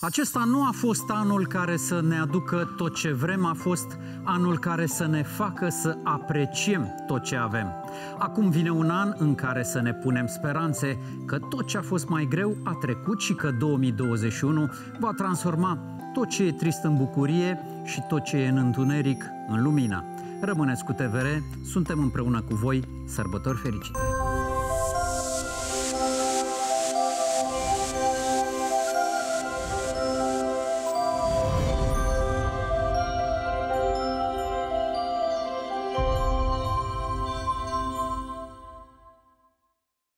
Acesta nu a fost anul care să ne aducă tot ce vrem, a fost anul care să ne facă să apreciem tot ce avem. Acum vine un an în care să ne punem speranțe că tot ce a fost mai greu a trecut și că 2021 va transforma tot ce e trist în bucurie și tot ce e în întuneric în lumină. Rămâneți cu TVR, suntem împreună cu voi, sărbători fericite!